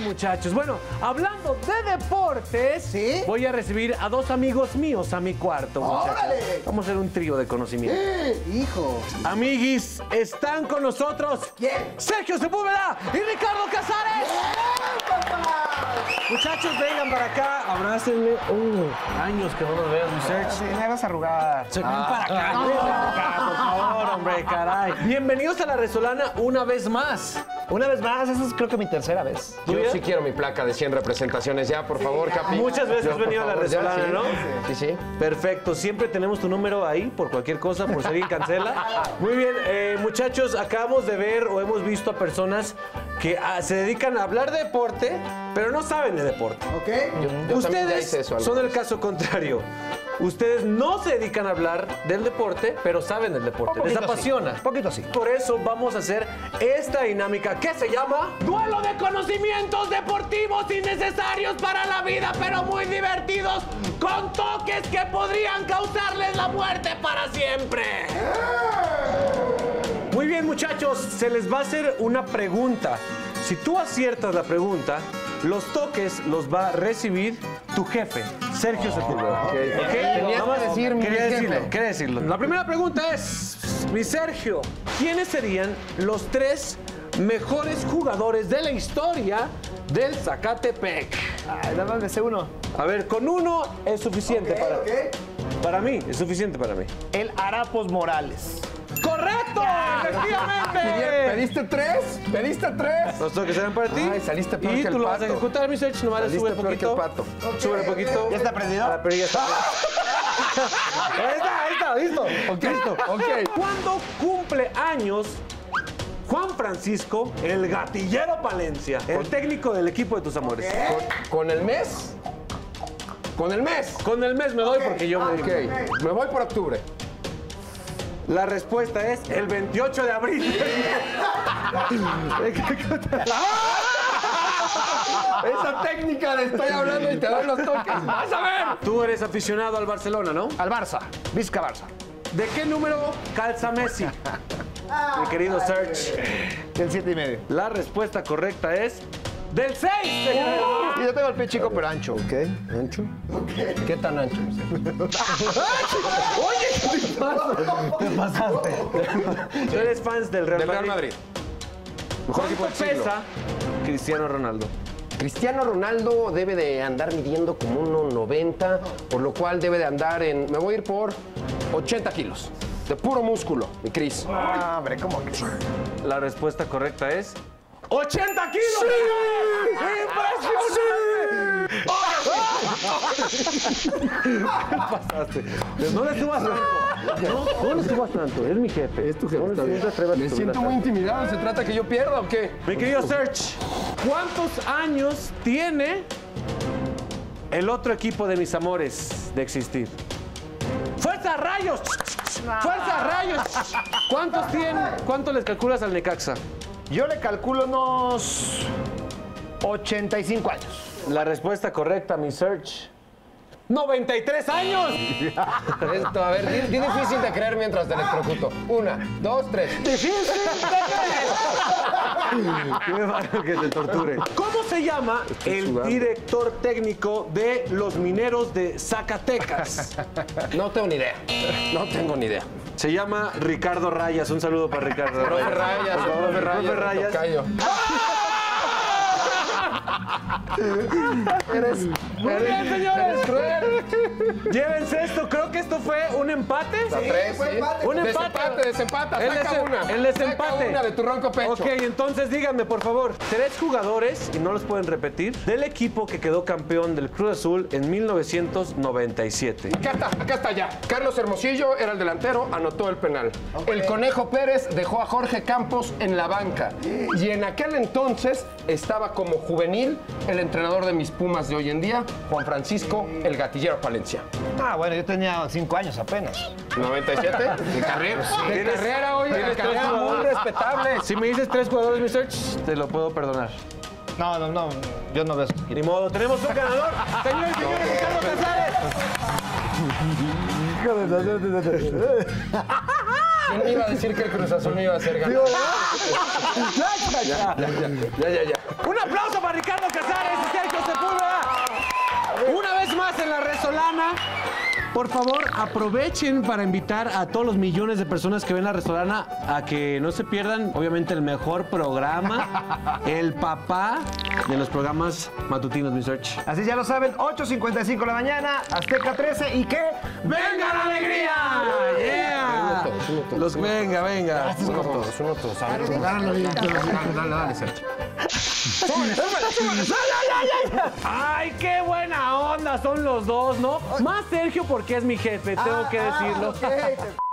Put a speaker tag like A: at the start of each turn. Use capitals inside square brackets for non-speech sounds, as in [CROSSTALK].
A: Ay, muchachos. Bueno, hablando de deportes,
B: ¿Sí?
A: voy a recibir a dos amigos míos a mi cuarto, muchachos.
B: ¡Órale!
A: Vamos a hacer un trío de conocimiento.
B: Hijo.
A: Amiguis, están con nosotros
B: ¿Quién?
A: Sergio Sepúlveda y Ricardo Casares. Muchachos, vengan para acá, abrácenme. Uh, años que no nos veo, mi Sergio.
B: Sí, me vas a arrugar.
A: Se ven para acá, ven para acá, por favor, hombre, caray. Bienvenidos a La Resolana una vez más.
B: Una vez más, esa es creo que mi tercera vez.
C: Yo sí quiero mi placa de 100 representaciones ya, por favor, Capi.
A: Muchas veces
C: Yo,
A: has venido a La
C: ya,
A: Resolana,
C: sí.
A: ¿no?
C: Sí, sí.
A: Perfecto, siempre tenemos tu número ahí por cualquier cosa, por si alguien cancela. [LAUGHS] Muy bien, eh, muchachos, acabamos de ver o hemos visto a personas que ah, se dedican a hablar de deporte, pero no saben de deporte.
B: ¿Ok?
C: Yo ya
A: Ustedes
C: eso.
A: son el caso contrario. Ustedes no se dedican a hablar del deporte, pero saben del deporte. Les apasiona.
B: Poquito sí.
A: Por eso vamos a hacer esta dinámica que se llama Duelo de conocimientos deportivos innecesarios para la vida, pero muy divertidos, con toques que podrían causarles la muerte para siempre. Muy bien, muchachos, se les va a hacer una pregunta. Si tú aciertas la pregunta, los toques los va a recibir tu jefe, Sergio Sepúlveda. ¿Ok?
C: Tenías
A: Nada más
C: que decir mi
A: quería
C: jefe.
A: decirlo, quería decirlo. La primera pregunta es, mi Sergio, ¿quiénes serían los tres mejores jugadores de la historia del Zacatepec?
B: Ay, nada más me sé uno.
A: A ver, con uno es suficiente para,
B: ok.
A: para mí, es suficiente para mí.
B: El Arapos Morales.
A: ¡Correcto! ¡Efectivamente! [LAUGHS]
C: ¿Pediste tres? ¿Pediste tres?
A: Los toques serán para ti.
C: Ay, saliste peor
A: Y
C: que
A: tú
C: el
A: lo vas a
C: pato.
A: ejecutar, mi Sergio. Nomás le
C: Saliste
A: sube
C: peor que
A: poquito.
C: el pato.
A: Sube poquito.
B: ¿Ya está prendido?
A: Ah, pero ya está. [LAUGHS] ahí está, ahí está, listo. listo.
C: ok.
A: ¿Cuándo cumple años Juan Francisco, el gatillero Palencia, el técnico del equipo de tus amores?
C: ¿Con, con el mes? ¿Con el mes?
A: Con el mes me doy porque yo me
C: Ok, me voy por octubre.
A: La respuesta es el 28 de abril. [LAUGHS]
C: Esa técnica de estoy hablando y te doy los toques. ¡Vas a ver!
A: Tú eres aficionado al Barcelona, ¿no?
B: Al Barça. Vizca Barça.
A: ¿De qué número calza Messi? [LAUGHS] Mi querido Serge.
B: Del 7 y medio.
A: La respuesta correcta es del 6.
B: Y yo tengo el pie chico pero ancho.
C: Ok, ¿ancho? ¿Qué tan ancho? [LAUGHS]
A: Tú eres fans del Real
C: Del Real
A: Madrid.
C: Madrid. Mejor
A: ¿Cuánto pesa Cristiano Ronaldo?
C: Cristiano Ronaldo debe de andar midiendo como 1,90, por lo cual debe de andar en... Me voy a ir por 80 kilos. De puro músculo, mi Cris.
B: Ah, hombre, ¿cómo que?
A: La respuesta correcta es 80 kilos. ¡Impresionante! ¿Qué pasaste? No le subas tanto. No, no le subas tanto. Es mi jefe. Es tu jefe. No, te
C: Me siento muy intimidado. ¿Se trata que yo pierda o qué?
A: Mi querido Serge, ¿cuántos años tiene el otro equipo de mis amores de existir? ¡Fuerza Rayos! ¡Fuerza Rayos! ¿Cuántos tienen? ¿Cuánto les calculas al Necaxa?
B: Yo le calculo unos 85 años.
A: La respuesta correcta, mi Search. ¡93 años! [LAUGHS]
C: Esto, a ver, di, di difícil de creer mientras te electrocuto. Una, dos, tres. [LAUGHS]
A: Qué malo que te torture. ¿Cómo se llama el
C: sudando.
A: director técnico de los mineros de Zacatecas?
C: No tengo ni idea. No tengo ni idea.
A: Se llama Ricardo Rayas. Un saludo para Ricardo
C: Profe Rayas,
A: Por favor,
C: profe Rayas,
A: profe Rayas.
C: tocayo. [LAUGHS]
A: Muy bien, señores. Llévense esto. Creo que esto fue un empate.
C: Tres, sí.
A: Un empate.
C: Desempate, desempata.
A: El
C: Saca una.
A: el desempate.
C: Saca una de tu ronco pecho.
A: Ok, entonces díganme, por favor, tres jugadores, y no los pueden repetir, del equipo que quedó campeón del Cruz Azul en 1997.
C: Acá está, acá está ya. Carlos Hermosillo era el delantero, anotó el penal. El Conejo Pérez dejó a Jorge Campos en la banca. Y en aquel entonces estaba como juvenil el entrenador de mis Pumas de hoy en día, Juan Francisco El Gatillero Palencia.
B: Ah, bueno, yo tenía 5 años apenas.
C: 97. [LAUGHS] De carrera. De
A: Tienes-
C: carrera, oye, de carrera muy respetable.
A: Si me dices tres jugadores, mi search, te lo puedo perdonar.
B: No, no, no, yo no veo eso.
A: Ni modo, tenemos un ganador. [LAUGHS] Señores y señores, Ricardo Casares.
C: ¿Quién me iba a decir que el Cruz Azul no iba a ser ganador? Ya, ya, ya.
A: Un aplauso para Ricardo Casares. Restaurana. Por favor, aprovechen para invitar a todos los millones de personas que ven la Restaurana a que no se pierdan, obviamente, el mejor programa, [LAUGHS] el papá de los programas matutinos, mi search.
B: Así ya lo saben, 8.55 de la mañana, Azteca 13 y qué.
A: ¡Venga la alegría! ¡Yeah!
C: Uno, todos, uno, todos.
A: Los venga, venga.
C: Uno todos, uno todos. A ver, Dale, dale, dale, Sergio. [LAUGHS]
A: ¡Ay, qué buena onda son los dos, ¿no? Más Sergio porque es mi jefe, tengo que decirlo.
B: Ah, ok.